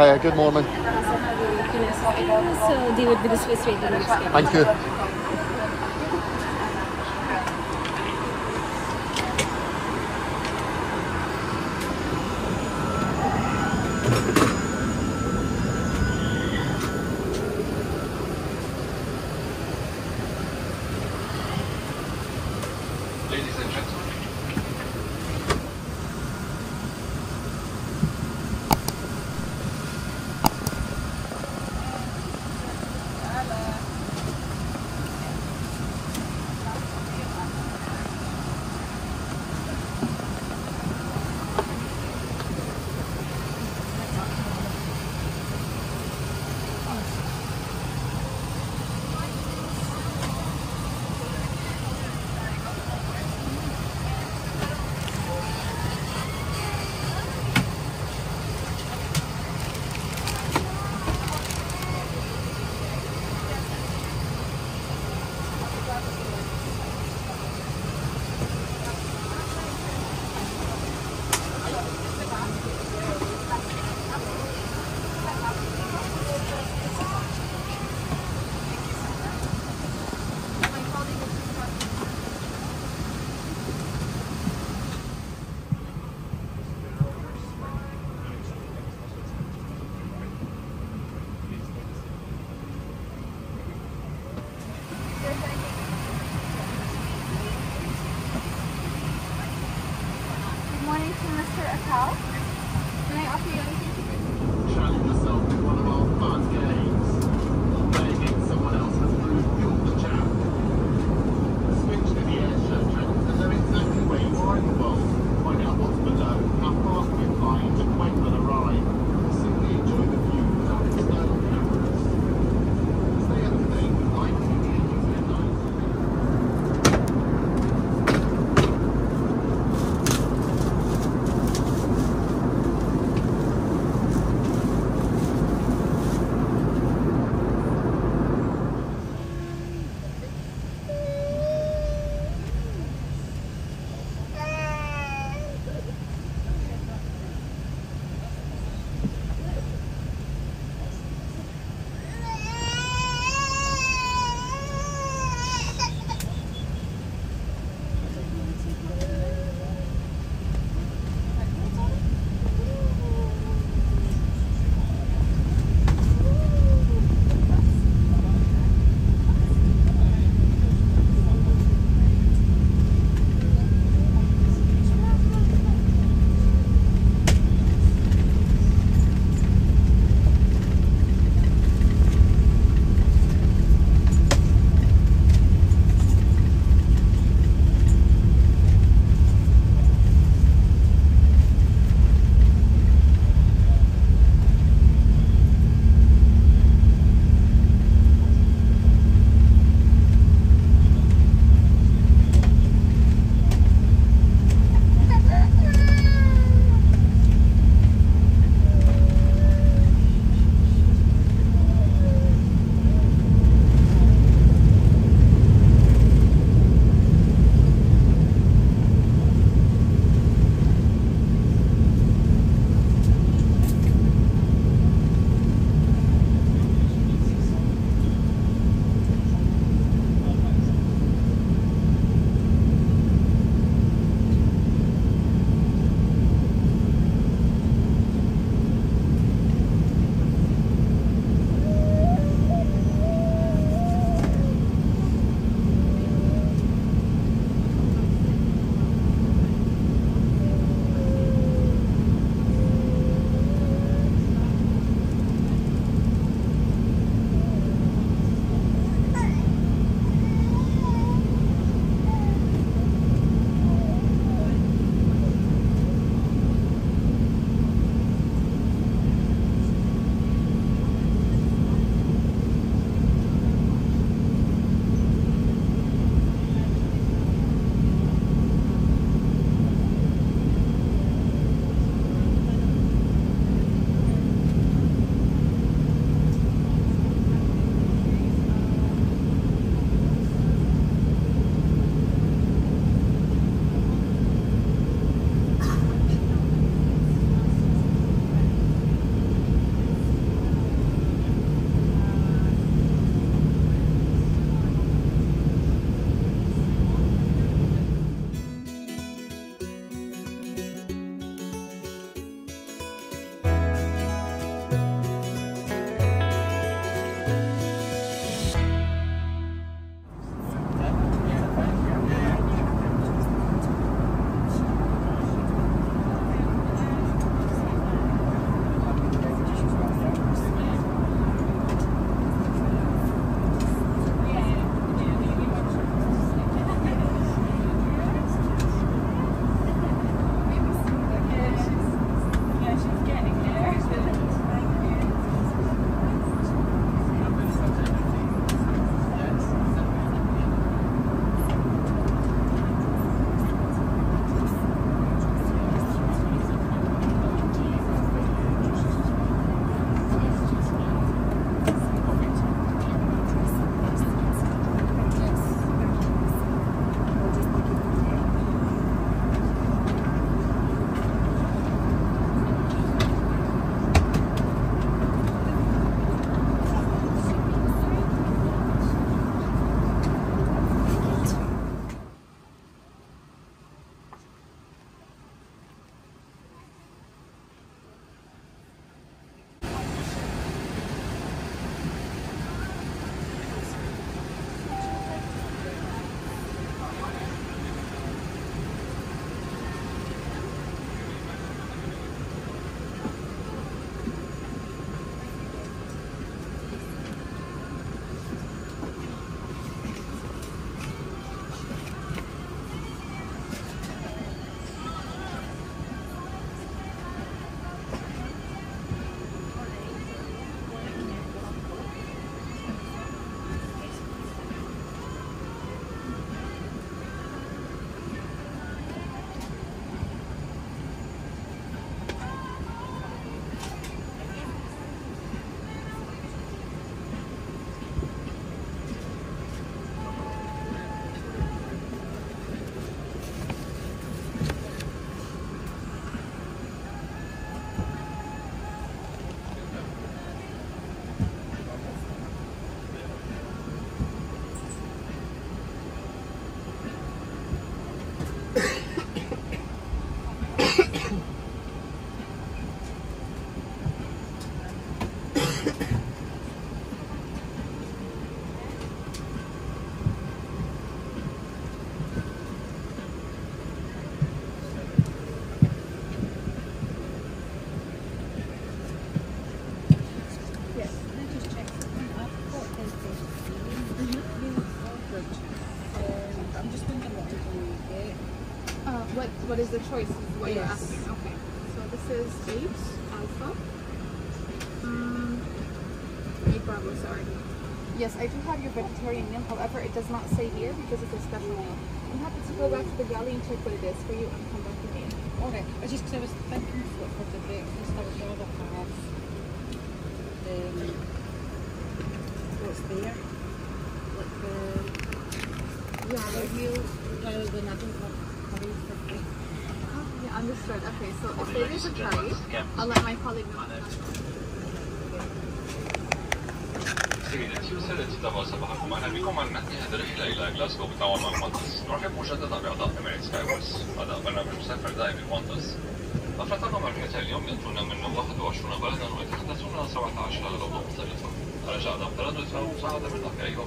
Hiya, good morning. So, would be the Swiss Thank you. What is the choice? Is what you're asking. Okay. So this is eight alpha. Mm, eight bravo. Sorry. Yes, I do have your vegetarian meal. However, it does not say here because it's a special meal. I'm happy to go back to the galley and check what it is for you and come back to me. Okay, I just because I was thinking for, for the breakfast, I would rather have um, what's there, like the other meal, rather than I don't understood. Okay, so if there is a curry, I'll let my colleague know. سيدتي وسادتي طبعا صباحكم أهلا بكم على متن هذه الرحله إلى جلاسكو بالتعاون مع المنطس نرحب مجددا باعضاء اميريتس سكايورز هذا برنامج مسافر دائم المنطس افراد رحلة اليوم يأتون من 21 بلدا ويتحدثون 17 لغة مختلفة رجاء ضبط ردة ومساعدة من أخي أيها